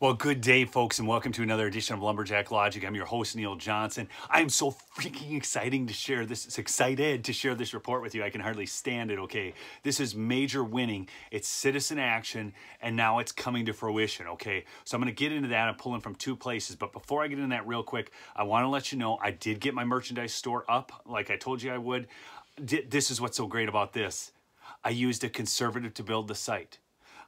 Well, good day, folks, and welcome to another edition of Lumberjack Logic. I'm your host, Neil Johnson. I am so freaking exciting to share this. Excited to share this report with you. I can hardly stand it. Okay, this is major winning. It's citizen action, and now it's coming to fruition. Okay, so I'm going to get into that. I'm pulling from two places, but before I get into that, real quick, I want to let you know I did get my merchandise store up, like I told you I would. This is what's so great about this. I used a conservative to build the site.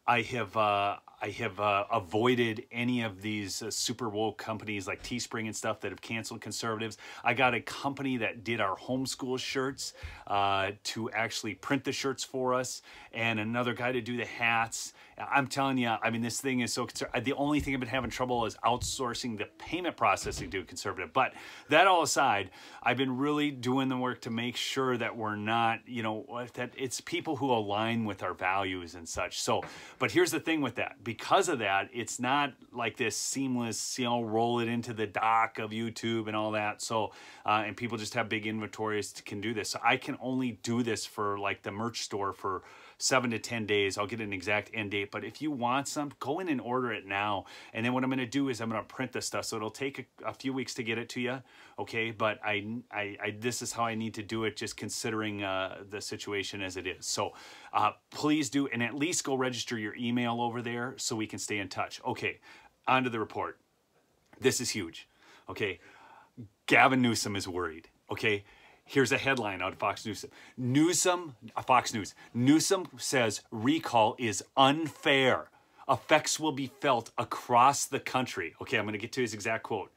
I have uh, I have uh, avoided any of these uh, super woke companies like Teespring and stuff that have canceled conservatives. I got a company that did our homeschool shirts uh, to actually print the shirts for us, and another guy to do the hats. I'm telling you, I mean, this thing is so. The only thing I've been having trouble is outsourcing the payment processing to a conservative. But that all aside, I've been really doing the work to make sure that we're not, you know, that it's people who align with our values and such. So, but here's the thing with that because of that, it's not like this seamless, you know, roll it into the dock of YouTube and all that. So, uh, and people just have big inventories to, can do this. So I can only do this for like the merch store for seven to 10 days. I'll get an exact end date. But if you want some, go in and order it now. And then what I'm going to do is I'm going to print this stuff. So it'll take a, a, few weeks to get it to you. Okay. But I, I, I, this is how I need to do it, just considering uh, the situation as it is. So uh, please do, and at least go register your email over there so we can stay in touch. Okay. On to the report. This is huge. Okay. Gavin Newsom is worried. Okay. Here's a headline out of Fox News. Newsom, uh, Fox News. Newsom says recall is unfair. Effects will be felt across the country. Okay, I'm going to get to his exact quote.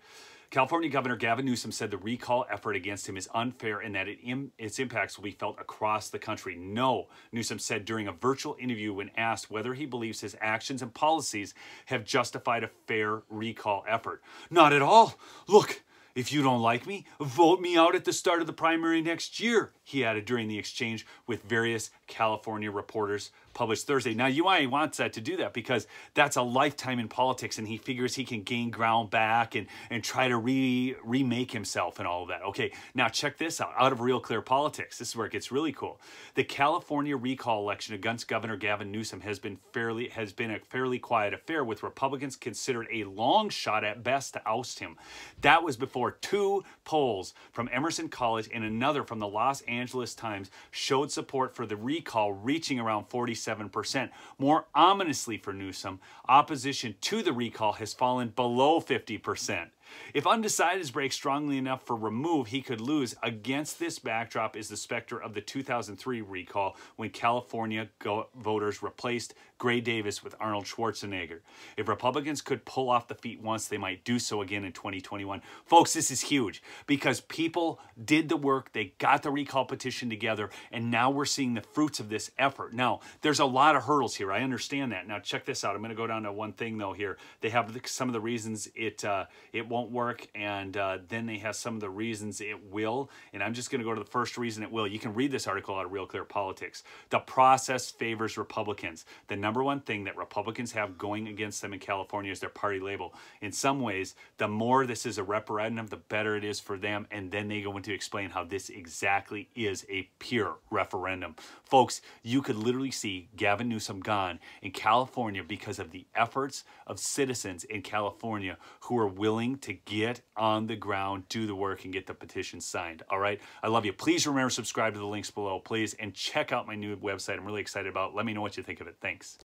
California Governor Gavin Newsom said the recall effort against him is unfair and that it Im its impacts will be felt across the country. No, Newsom said during a virtual interview when asked whether he believes his actions and policies have justified a fair recall effort. Not at all. Look, if you don't like me, vote me out at the start of the primary next year, he added during the exchange with various California reporters published Thursday. Now, UI wants that uh, to do that because that's a lifetime in politics and he figures he can gain ground back and, and try to re, remake himself and all of that. Okay, now check this out. Out of Real Clear Politics, this is where it gets really cool. The California recall election against Governor Gavin Newsom has been fairly has been a fairly quiet affair with Republicans considered a long shot at best to oust him. That was before two polls from Emerson College and another from the Los Angeles Times showed support for the recall reaching around 47%. More ominously for Newsom, opposition to the recall has fallen below 50%. If undecideds break strongly enough for remove, he could lose. Against this backdrop is the specter of the 2003 recall when California voters replaced Gray Davis with Arnold Schwarzenegger. If Republicans could pull off the feat once, they might do so again in 2021. Folks, this is huge because people did the work, they got the recall petition together, and now we're seeing the fruits of this effort. Now, there's a lot of hurdles here. I understand that. Now, check this out. I'm going to go down to one thing though here. They have some of the reasons it uh, it won't work, and uh, then they have some of the reasons it will. And I'm just going to go to the first reason it will. You can read this article out of Real Clear Politics. The process favors Republicans. The number one thing that Republicans have going against them in California is their party label. In some ways, the more this is a referendum, the better it is for them. And then they go into explain how this exactly is a pure referendum. Folks, you could literally see Gavin Newsom gone in California because of the efforts of citizens in California who are willing to get on the ground, do the work, and get the petition signed. All right. I love you. Please remember subscribe to the links below, please, and check out my new website. I'm really excited about. It. Let me know what you think of it. Thanks.